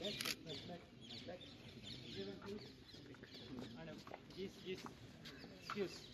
Back, back, back, back. Madam, yes, yes. Excuse.